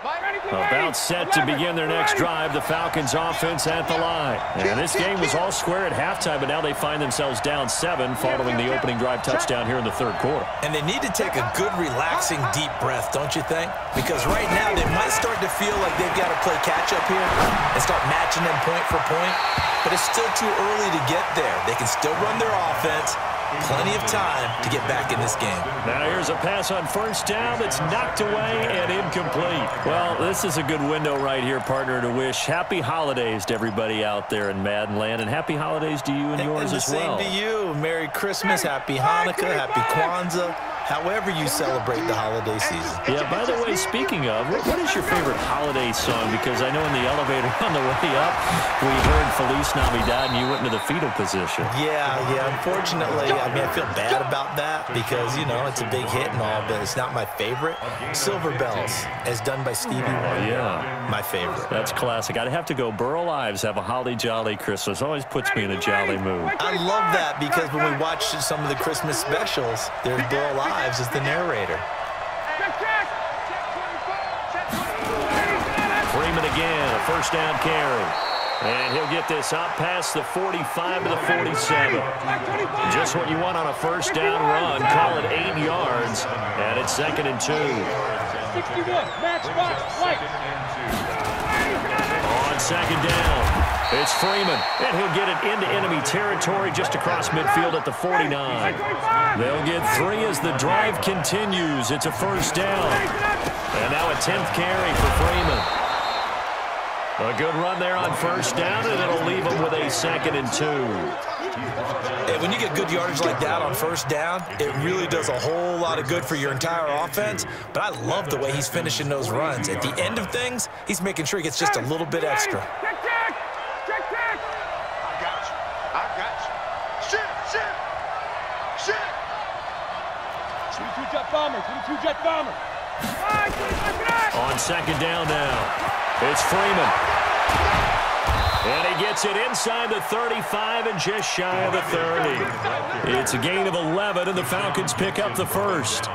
About set to begin their next drive, the Falcons offense at the line. And this game was all square at halftime, but now they find themselves down seven following the opening drive touchdown here in the third quarter. And they need to take a good, relaxing, deep breath, don't you think? Because right now they might start to feel like they've got to play catch-up here and start matching them point for point. But it's still too early to get there. They can still run their offense, Plenty of time to get back in this game. Now here's a pass on first down that's knocked away and incomplete. Well, this is a good window right here, partner, to wish happy holidays to everybody out there in Madden land, and happy holidays to you and, and yours and as well. same to you. Merry Christmas, Happy Hanukkah, Happy Kwanzaa however you celebrate the holiday season. Yeah, by the way, speaking of, what is your favorite holiday song? Because I know in the elevator on the way up, we heard Feliz Navidad and you went into the fetal position. Yeah, yeah, unfortunately, I mean, I feel bad about that because, you know, it's a big hit and all, but it's not my favorite. Silver Bells, as done by Stevie Wonder. Oh, yeah. My favorite. That's classic. I'd have to go Burl Ives, have a holly jolly Christmas. Always puts me in a jolly mood. I love that because when we watch some of the Christmas specials, there's Burl Ives Ives is the narrator. Freeman again, a first down carry. And he'll get this up past the 45 to the 47. Just what you want on a first down run. Call it eight yards. And it's second and two. 61. Match box, On second down. It's Freeman, and he'll get it into enemy territory just across midfield at the 49. They'll get three as the drive continues. It's a first down. And now a 10th carry for Freeman. A good run there on first down, and it'll leave them with a second and two. Hey, when you get good yardage like that on first down, it really does a whole lot of good for your entire offense. But I love the way he's finishing those runs. At the end of things, he's making sure he gets just a little bit extra. Bomber, 22 jet bomber. On second down now, it's Freeman. And he gets it inside the 35 and just shy of the 30. It's a gain of 11, and the Falcons pick up the first.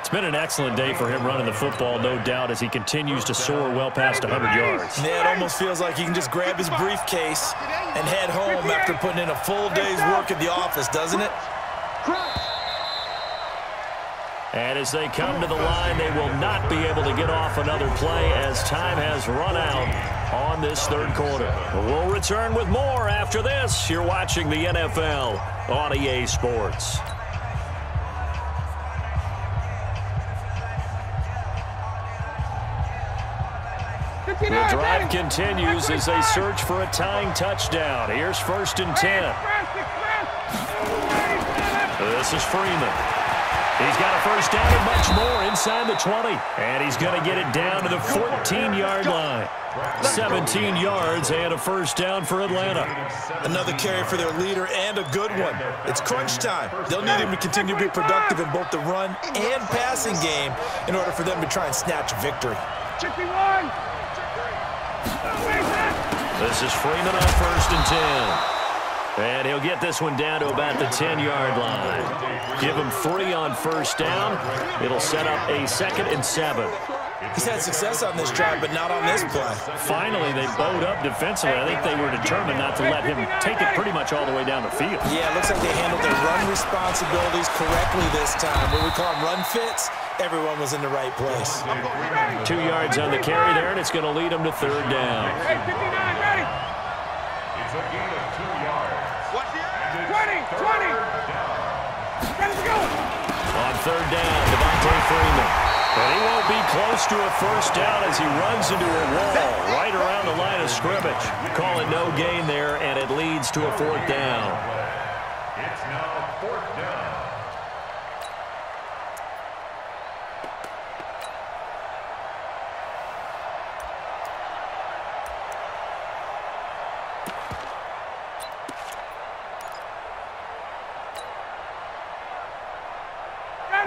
It's been an excellent day for him running the football, no doubt, as he continues to soar well past 100 yards. Yeah, it almost feels like he can just grab his briefcase and head home after putting in a full day's work at the office, doesn't it? And as they come to the line, they will not be able to get off another play as time has run out on this third quarter. We'll return with more after this. You're watching the NFL on EA Sports. The drive continues as they search for a tying touchdown. Here's first and 10. This is Freeman. He's got a first down and much more inside the 20. And he's going to get it down to the 14-yard line. 17 yards and a first down for Atlanta. Another carry for their leader and a good one. It's crunch time. They'll need him to continue to be productive in both the run and passing game in order for them to try and snatch victory. This is Freeman on first and 10. And he'll get this one down to about the 10-yard line. Give him three on first down. It'll set up a second and seven. He's had success on this drive, but not on this play. Finally, they bowed up defensively. I think they were determined not to let him take it pretty much all the way down the field. Yeah, it looks like they handled their run responsibilities correctly this time. What we call them run fits, everyone was in the right place. Two yards on the carry there, and it's going to lead them to third down. It's a gain of two yards. 20! On third down, Devonta Freeman. But he won't be close to a first down as he runs into a wall right around the line of scrimmage. Call it no gain there, and it leads to a fourth down. It's now fourth down.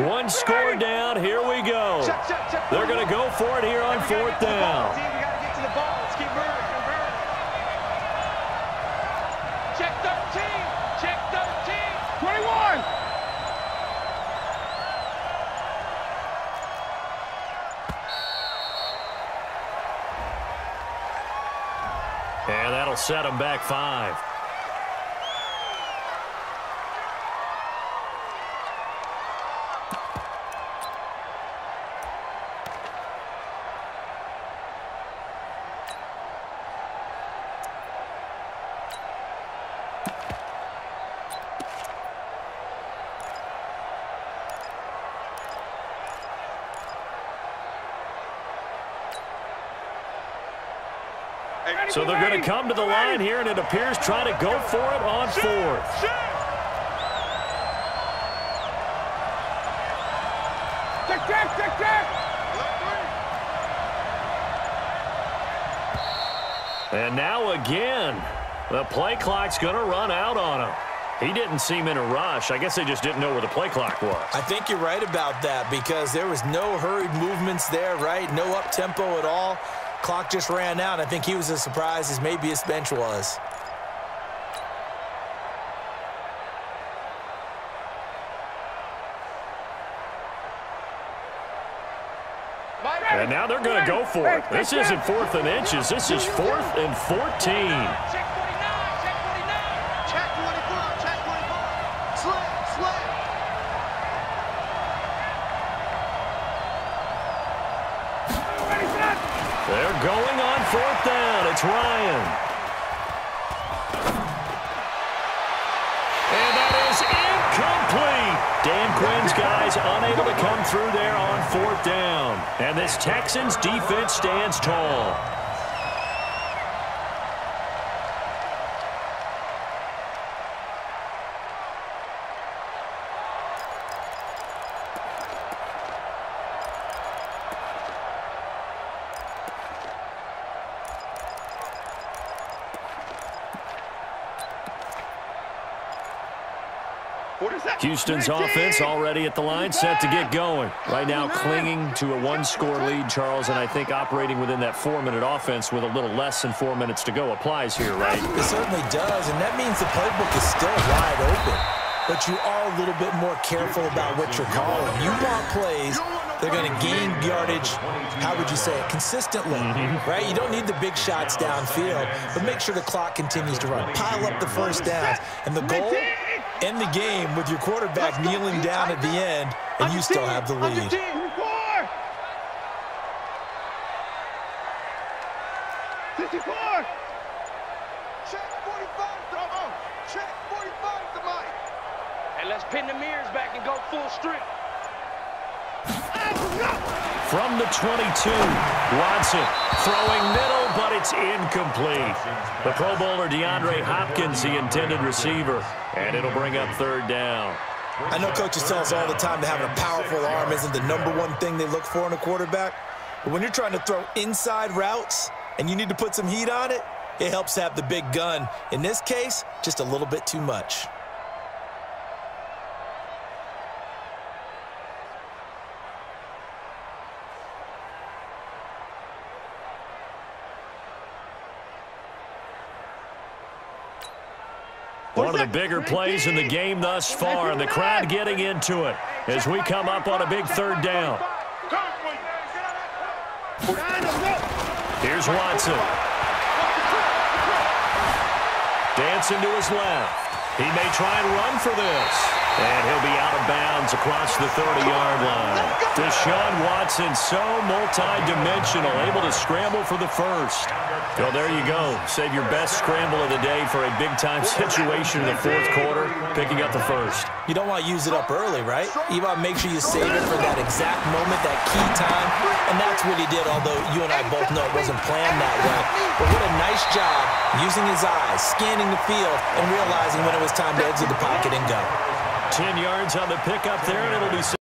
One score down. Here we go. They're going to go for it here on fourth down. Check 13. Check 13. 21. And that'll set them back five. So they're going to come to the line here, and it appears trying to go for it on fourth. Check, check, check, check. And now again, the play clock's going to run out on him. He didn't seem in a rush. I guess they just didn't know where the play clock was. I think you're right about that because there was no hurried movements there, right? No up-tempo at all. Clock just ran out. I think he was as surprised as maybe his bench was. And now they're going to go for it. This isn't fourth and inches. This is fourth and 14. Check 49, check 49. Check 24, check 24. Slip, slip. They're going on fourth down. It's Ryan. And that is incomplete. Dan Quinn's guys unable to come through there on fourth down. And this Texans defense stands tall. Houston's offense already at the line, set to get going. Right now clinging to a one-score lead, Charles, and I think operating within that four-minute offense with a little less than four minutes to go applies here, right? It certainly does, and that means the playbook is still wide open. But you are a little bit more careful about what you're calling. You want plays they're going to gain yardage, how would you say it, consistently, mm-hmm. right? You don't need the big shots downfield, but make sure the clock continues to run. Pile up the first downs. And the goal, end the game with your quarterback kneeling down at the end, and you still have the lead. Check 45 the oh, check 45 the mic. And let's pin the mirrors back and go full strip. From the 22, Watson throwing middle, but it's incomplete. The Pro Bowler DeAndre Hopkins, the intended receiver, and it'll bring up third down. I know coaches tell us all the time that having a powerful arm isn't the number one thing they look for in a quarterback. But when you're trying to throw inside routes and you need to put some heat on it, it helps have the big gun. In this case, just a little bit too much. One of the bigger plays in the game thus far, and the crowd getting into it as we come up on a big third down. Here's Watson. Dancing to his left. He may try and run for this. And he'll be out of bounds across the 30-yard line. Deshaun Watson, so multi-dimensional, able to scramble for the first. Well, there you go. Save your best scramble of the day for a big-time situation in the fourth quarter, picking up the first. You don't want to use it up early, right? You want to make sure you save it for that exact moment, that key time. And that's what he did, although you and I both know it wasn't planned that way. But what a nice job using his eyes, scanning the field, and realizing when it was time to exit the pocket and go. 10 yards on the pickup there, and it'll be